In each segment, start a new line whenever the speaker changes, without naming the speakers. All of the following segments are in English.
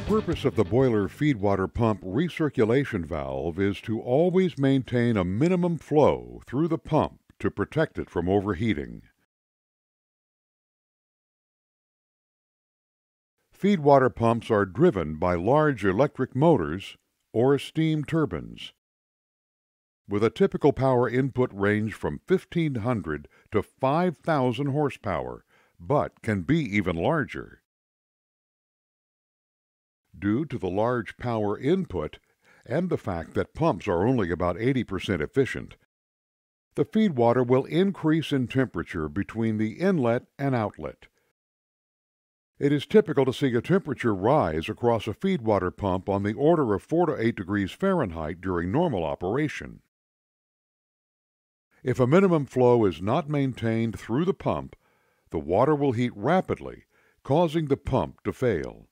The purpose of the boiler feedwater pump recirculation valve is to always maintain a minimum flow through the pump to protect it from overheating. Feedwater pumps are driven by large electric motors or steam turbines with a typical power input range from 1500 to 5000 horsepower, but can be even larger. Due to the large power input and the fact that pumps are only about 80% efficient, the feed water will increase in temperature between the inlet and outlet. It is typical to see a temperature rise across a feedwater pump on the order of 4 to 8 degrees Fahrenheit during normal operation. If a minimum flow is not maintained through the pump, the water will heat rapidly, causing the pump to fail.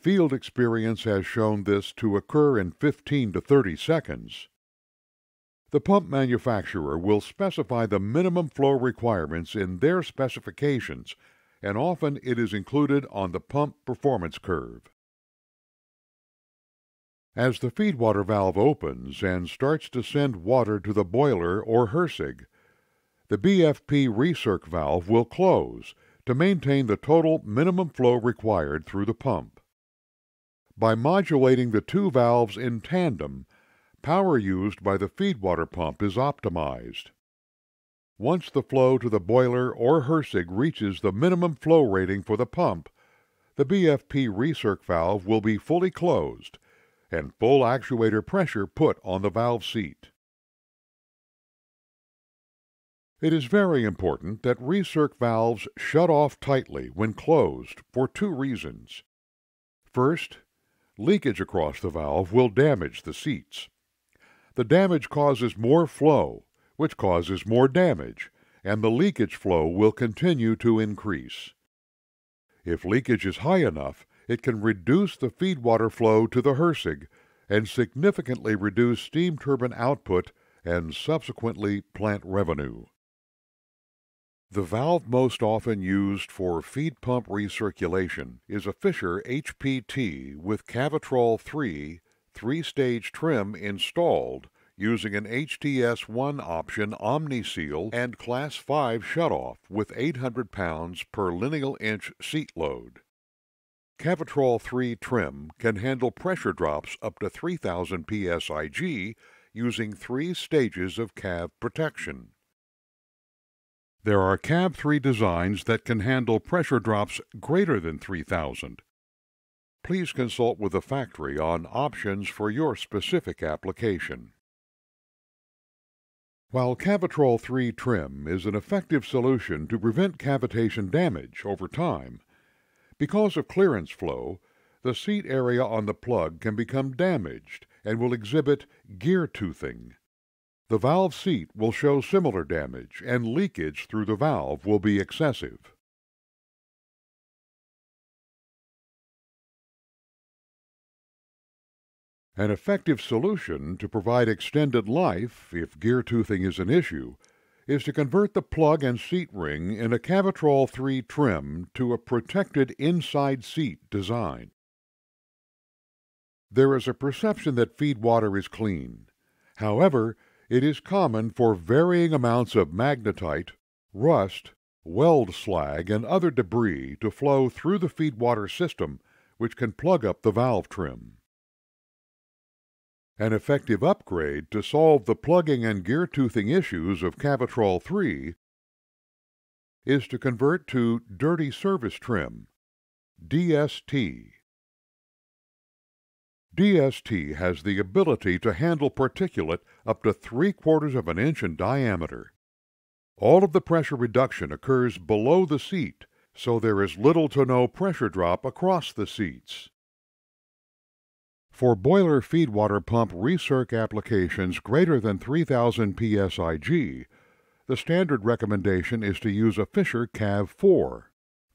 Field experience has shown this to occur in 15 to 30 seconds. The pump manufacturer will specify the minimum flow requirements in their specifications, and often it is included on the pump performance curve. As the feedwater valve opens and starts to send water to the boiler or HRSG, the BFP recirc valve will close to maintain the total minimum flow required through the pump. By modulating the two valves in tandem, power used by the feedwater pump is optimized. Once the flow to the boiler or HRSG reaches the minimum flow rating for the pump, the BFP recirc valve will be fully closed and full actuator pressure put on the valve seat. It is very important that recirc valves shut off tightly when closed for two reasons. First, leakage across the valve will damage the seats. The damage causes more flow, which causes more damage, and the leakage flow will continue to increase. If leakage is high enough, it can reduce the feed water flow to the HRSG and significantly reduce steam turbine output and subsequently plant revenue. The valve most often used for feed pump recirculation is a Fisher HPT with Cavitrol 3 three-stage trim installed using an HTS-1 option OmniSeal and Class 5 shutoff with 800 pounds per lineal inch seat load. Cavitrol 3 trim can handle pressure drops up to 3000 psig using three stages of CAV protection. There are CAV 3 designs that can handle pressure drops greater than 3000. Please consult with the factory on options for your specific application. While Cavitrol 3 trim is an effective solution to prevent cavitation damage over time, because of clearance flow, the seat area on the plug can become damaged and will exhibit gear toothing. The valve seat will show similar damage and leakage through the valve will be excessive. An effective solution to provide extended life if gear toothing is an issue is to convert the plug and seat ring in a Cavitrol 3 trim to a protected inside seat design. There is a perception that feed water is clean. However, it is common for varying amounts of magnetite, rust, weld slag, and other debris to flow through the feed water system, which can plug up the valve trim. An effective upgrade to solve the plugging and gear toothing issues of Cavitrol 3 is to convert to Dirty Service Trim, DST. DST has the ability to handle particulate up to three quarters of an inch in diameter. All of the pressure reduction occurs below the seat, so there is little to no pressure drop across the seats. For boiler feedwater pump recirc applications greater than 3000 psig, the standard recommendation is to use a Fisher CAV 4.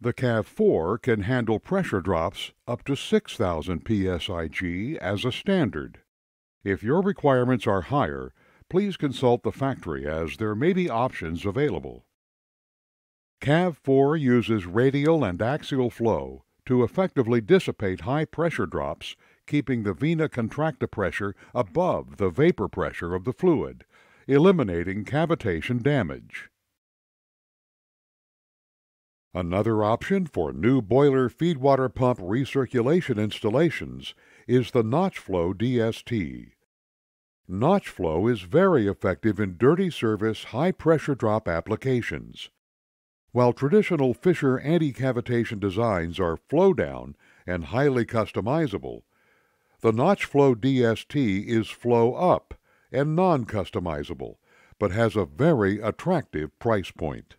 The CAV 4 can handle pressure drops up to 6000 psig as a standard. If your requirements are higher, please consult the factory as there may be options available. CAV 4 uses radial and axial flow to effectively dissipate high pressure drops, keeping the vena contracta pressure above the vapor pressure of the fluid, eliminating cavitation damage. Another option for new boiler feedwater pump recirculation installations is the NotchFlow DST. NotchFlow is very effective in dirty service high pressure drop applications. While traditional Fisher anti-cavitation designs are flow down and highly customizable, the NotchFlow DST is flow up and non-customizable, but has a very attractive price point.